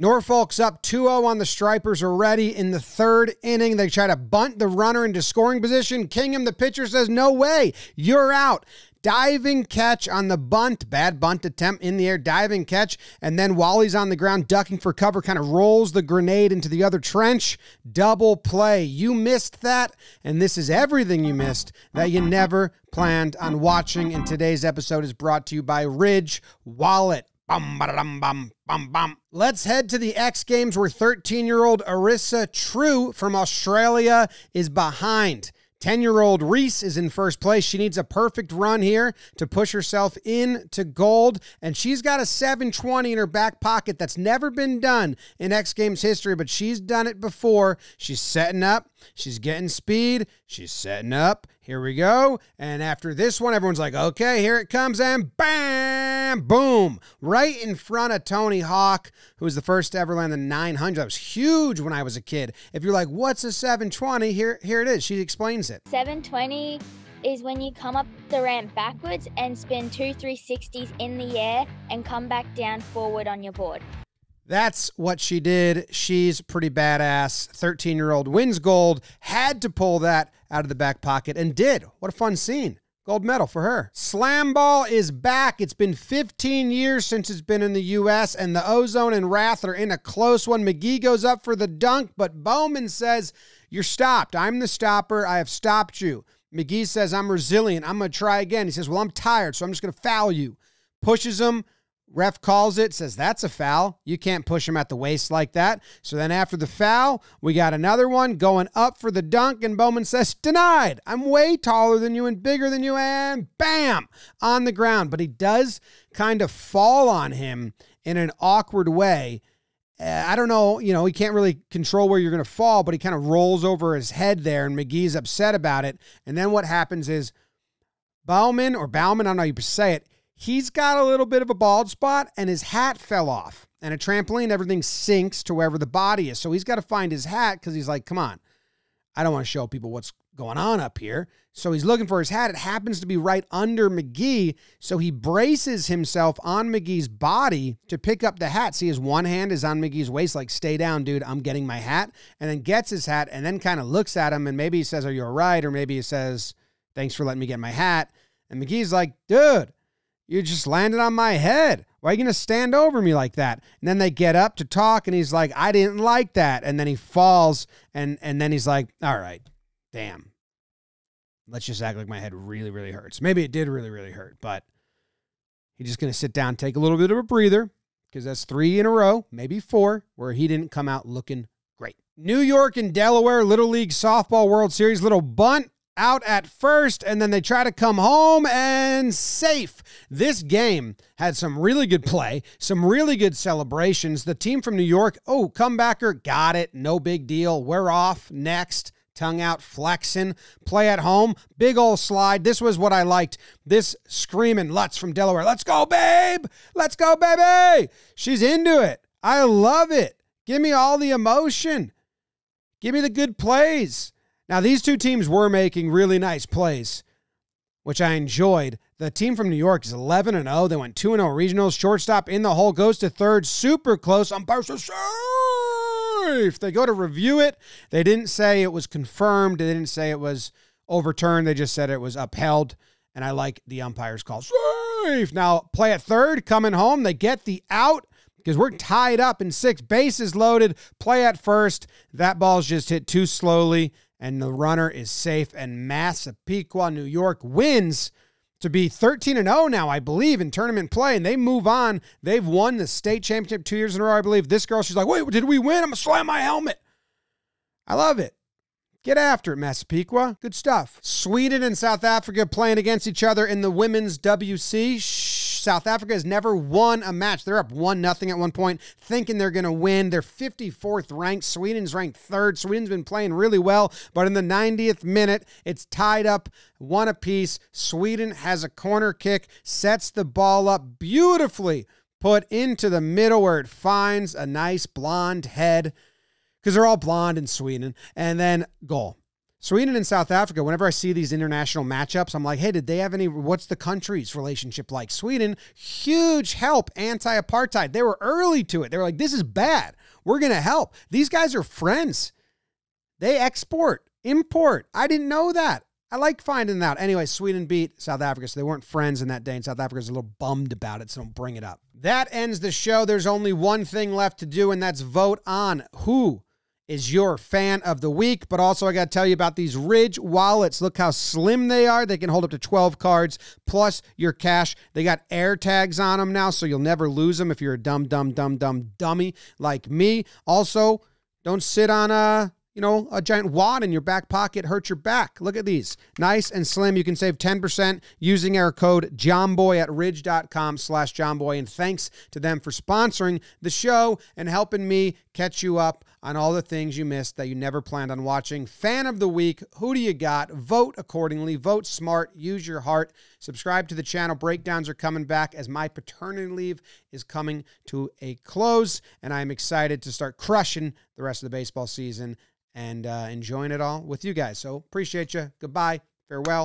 Norfolk's up 2 0 on the Stripers already in the third inning. They try to bunt the runner into scoring position. Kingham, the pitcher, says, No way, you're out. Diving catch on the bunt, bad bunt attempt in the air, diving catch. And then while he's on the ground ducking for cover, kind of rolls the grenade into the other trench. Double play. You missed that. And this is everything you missed that you never planned on watching. And today's episode is brought to you by Ridge Wallet. Bum, bum, bum, bum. Let's head to the X Games where 13 year old Arisa Trew from Australia is behind. 10 year old Reese is in first place. She needs a perfect run here to push herself into gold. And she's got a 720 in her back pocket that's never been done in X Games history, but she's done it before. She's setting up, she's getting speed, she's setting up. Here we go. And after this one, everyone's like, okay, here it comes. And bam, boom, right in front of Tony Hawk, who was the first to ever land the 900. That was huge when I was a kid. If you're like, what's a 720? Here, here it is. She explains it. 720 is when you come up the ramp backwards and spin two 360s in the air and come back down forward on your board. That's what she did. She's pretty badass. 13 year old wins gold, had to pull that out of the back pocket and did. What a fun scene. Gold medal for her. SlamBall is back. It's been 15 years since it's been in the U.S., and the Ozone and Wrath are in a close one. McGee goes up for the dunk, but Bowman says, You're stopped. I'm the stopper. I have stopped you. McGee says, I'm resilient. I'm going to try again. He says, Well, I'm tired, so I'm just going to foul you. Pushes him. Ref calls it, says that's a foul. You can't push him at the waist like that. So then after the foul, we got another one going up for the dunk, and Bowman says, denied. I'm way taller than you and bigger than you, and bam, on the ground. But he does kind of fall on him in an awkward way. Uh, I don't know, you know, he can't really control where you're going to fall, but he kind of rolls over his head there, and McGee's upset about it. And then what happens is Bowman or Bauman, I don't know how you say it, he's got a little bit of a bald spot and his hat fell off. And a trampoline, everything sinks to wherever the body is. So he's got to find his hat because he's like, come on, I don't want to show people what's going on up here. So he's looking for his hat. It happens to be right under McGee. So he braces himself on McGee's body to pick up the hat. See, his one hand is on McGee's waist, like, stay down, dude, I'm getting my hat. And then gets his hat and then kind of looks at him and maybe he says, Are you all right? Or maybe he says, Thanks for letting me get my hat. And McGee's like, Dude, you just landed on my head. Why are you going to stand over me like that? And then they get up to talk, and he's like, I didn't like that. And then he falls, and, and then he's like, All right, damn. Let's just act like my head really, really hurts. Maybe it did really, really hurt, but he's just going to sit down, take a little bit of a breather, because that's three in a row, maybe four, where he didn't come out looking great. New York and Delaware Little League Softball World Series, little bunt out at first, and then they try to come home and safe. This game had some really good play, some really good celebrations. The team from New York, oh, comebacker, got it, no big deal. We're off next. Tongue out, flexing, play at home, big old slide. This was what I liked. This screaming Lutz from Delaware. Let's go, babe. Let's go, baby. She's into it. I love it. Give me all the emotion. Give me the good plays. Now, these two teams were making really nice plays, which I enjoyed. The team from New York is 11 and 0. They went 2 0 regionals. Shortstop in the hole goes to third. Super close. Umpire says safe. They go to review it. They didn't say it was confirmed. They didn't say it was overturned. They just said it was upheld. And I like the umpire's call. Safe. Now, play at third, coming home. They get the out because we're tied up in six bases loaded. Play at first. That ball's just hit too slowly, and the runner is safe. And Massapequa, New York wins to be 13 and 0 now, I believe, in tournament play, and they move on. They've won the state championship two years in a row, I believe. This girl, she's like, wait, did we win? I'm gonna slam my helmet. I love it. Get after it, Massapequa. Good stuff. Sweden and South Africa playing against each other in the women's WC. South Africa has never won a match. They're up 1 nothing at one point, thinking they're going to win. They're 54th ranked. Sweden's ranked third. Sweden's been playing really well, but in the 90th minute, it's tied up one apiece. Sweden has a corner kick, sets the ball up beautifully, put into the middle where it finds a nice blonde head because they're all blonde in Sweden, and then goal. Sweden and South Africa, whenever I see these international matchups, I'm like, hey, did they have any? What's the country's relationship like? Sweden, huge help, anti apartheid. They were early to it. They were like, this is bad. We're going to help. These guys are friends. They export, import. I didn't know that. I like finding out. Anyway, Sweden beat South Africa, so they weren't friends in that day, and South Africa's a little bummed about it, so don't bring it up. That ends the show. There's only one thing left to do, and that's vote on who is your fan of the week. But also, I got to tell you about these Ridge wallets. Look how slim they are. They can hold up to 12 cards plus your cash. They got air tags on them now, so you'll never lose them if you're a dumb, dumb, dumb, dumb dummy like me. Also, don't sit on a you know, a giant wad in your back pocket hurts your back. Look at these. Nice and slim. You can save 10% using our code JOMBOY at ridge.com slash JOMBOY. And thanks to them for sponsoring the show and helping me catch you up on all the things you missed that you never planned on watching. Fan of the week, who do you got? Vote accordingly. Vote smart. Use your heart. Subscribe to the channel. Breakdowns are coming back as my paternity leave is coming to a close. And I'm excited to start crushing the rest of the baseball season and uh, enjoying it all with you guys. So appreciate you. Goodbye. Farewell.